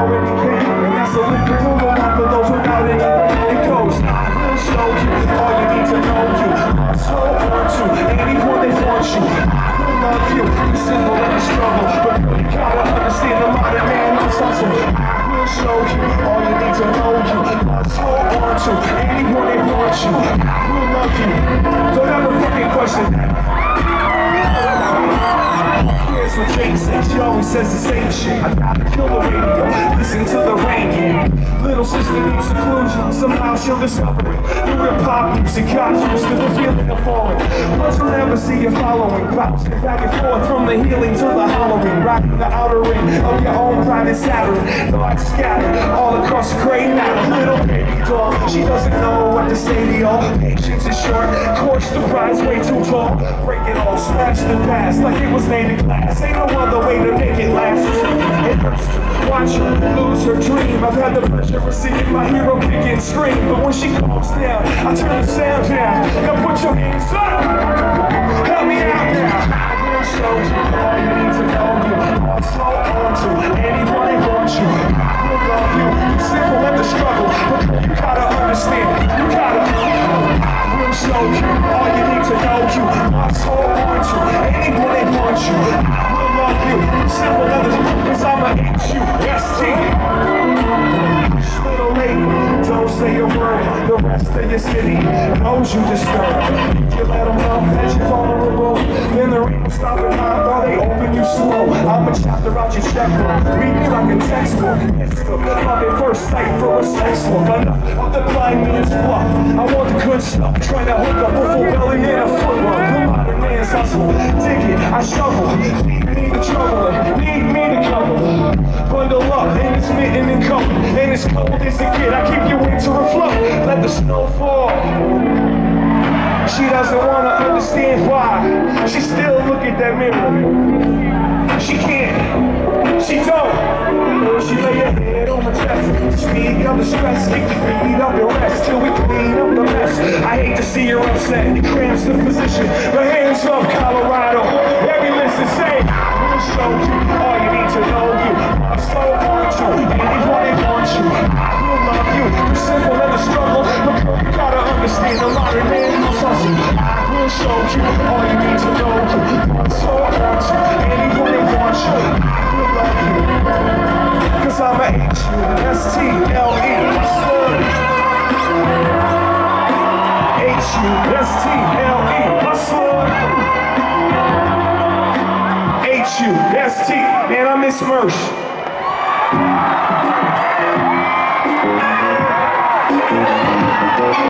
already I will show you All you need to know you I'm so Anyone that wants you I will you You single in the But gotta understand the lot man I'm I will show you All you need to know you I'm so Anyone that wants you I will you Don't ever fucking question that Here's what Jake says, she always says the same shit. I gotta kill the radio Little sister needs seclusion, somehow she'll discover it. Through the pop music, conscious to the feeling of falling. Plus you'll never see you following, bouncing back and forth from the healing to the hollowing. Rocking the outer ring of your own private Saturn. Thoughts scattered all across the crane now. Little baby doll, she doesn't know what to say to y'all. Patience is short, course the prize way too tall. Break it all, smash the past like it was made in class. Ain't no other way to make it last. It hurts to watch her lose her dream. I've had the pleasure of seeing my hero kick and scream. But when she calms down, I turn the sound down. Now put your hands up. Help me out now. I will show all you. I'm so on to anyone that wants you. I will love you. Simple the cause I'm a H-U-S-T. Little lady, don't say a word. The rest of your city knows you disturbed. If you let them know that you're vulnerable, then there ain't no stopping how while they open you slow. I'm a chapter out your checkbook. Read me like a textbook. It's the love at first sight for a sex look. Enough of the blind man's bluff. I want the good stuff. Trying to hook up a full belly and a footwork. Modern. Dig it, I shovel. Feed me the trouble. Need me to cover. Bundle up, and it's mitten and coat. And it's cold as it get. I keep your winter afloat. Let the snow fall. She doesn't wanna understand why. She still look at that mirror. She can't. She don't. She lay her head on my chest. Speak of the stress. Kick your feet up and rest till we clean up the mess. I hate to see her upset. It cramps the position. But hands up, Colorado. Every listen say, I will show you all you need to know you. I'm so on to anyone that wants you. I will love you. You're simple in the struggle. You gotta understand the modern man must hustle. I will show you all you need to know you. I'm so on to anyone that wants you. I will love you. Cause I'm a H-U-S-T-L-E. H-U-S-T-L-E. H-U-S-T.